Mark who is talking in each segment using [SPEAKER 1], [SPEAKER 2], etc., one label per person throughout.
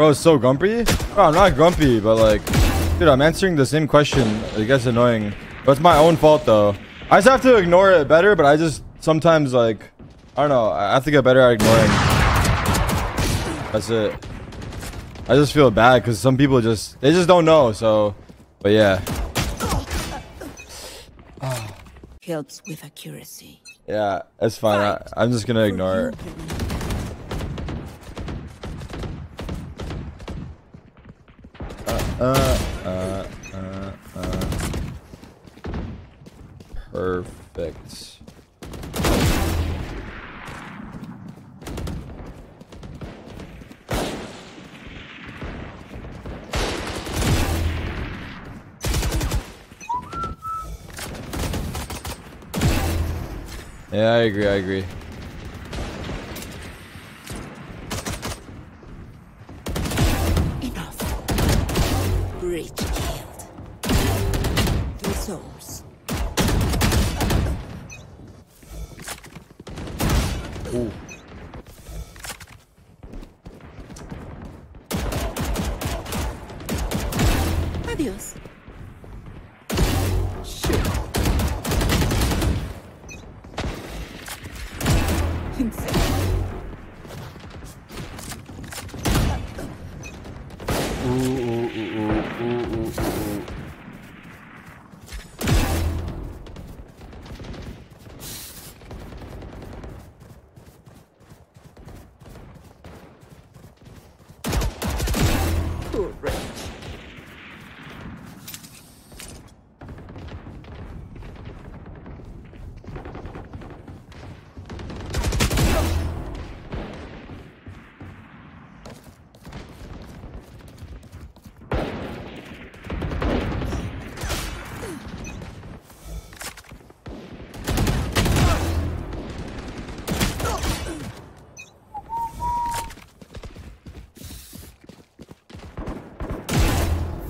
[SPEAKER 1] Bro, so grumpy? Bro, I'm not grumpy, but like, dude, I'm answering the same question. It gets annoying. But it's my own fault though. I just have to ignore it better, but I just sometimes like, I don't know. I have to get better at ignoring. That's it. I just feel bad because some people just, they just don't know. So, but yeah.
[SPEAKER 2] Helps with accuracy.
[SPEAKER 1] Yeah, it's fine. I, I'm just gonna ignore it. Uh, uh, uh. Perfect. Yeah, I agree, I agree.
[SPEAKER 2] Uh. Adiós.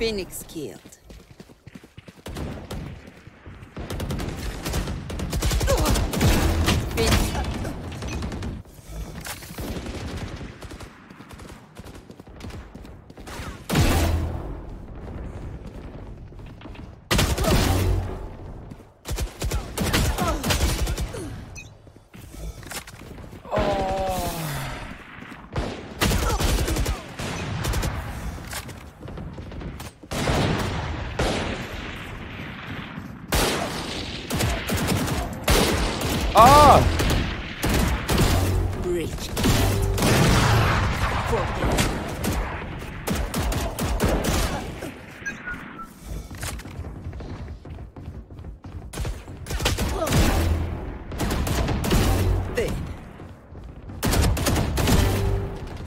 [SPEAKER 2] Phoenix killed.
[SPEAKER 1] Ah!
[SPEAKER 2] Breach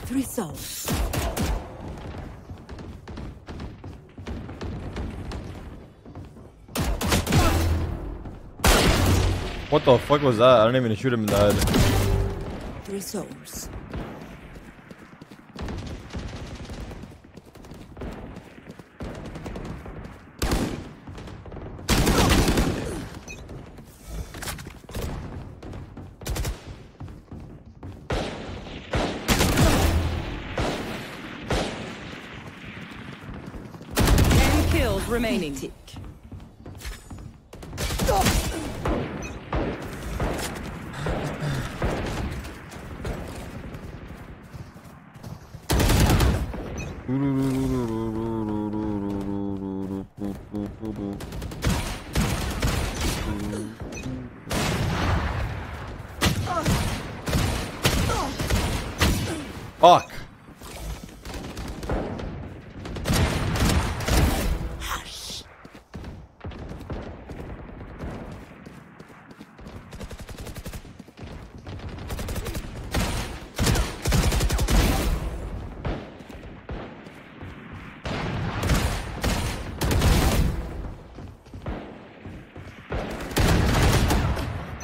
[SPEAKER 2] Three souls.
[SPEAKER 1] What the fuck was that? I didn't even shoot him in the head.
[SPEAKER 2] Three souls.
[SPEAKER 3] Ten kills remaining.
[SPEAKER 2] Tick.
[SPEAKER 1] Fuck.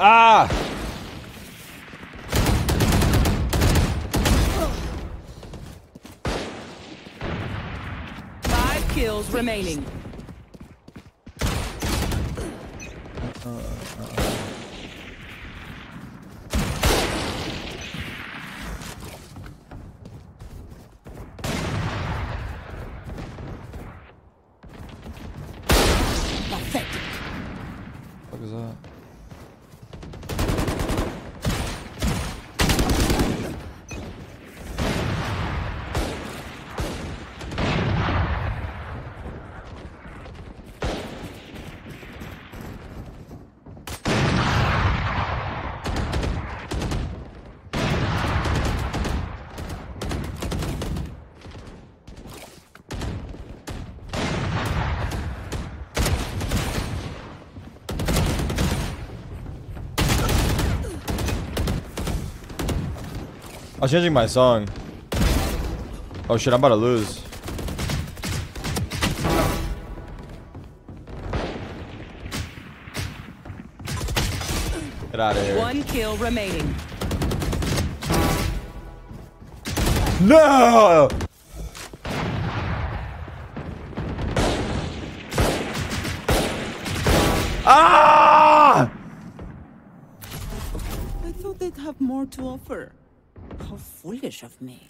[SPEAKER 1] Ah!
[SPEAKER 3] Five kills remaining.
[SPEAKER 1] I was changing my song. Oh shit, I'm about to lose. Get out of here.
[SPEAKER 3] One kill remaining.
[SPEAKER 1] No! Ah!
[SPEAKER 2] I thought they'd have more to offer. How foolish of me.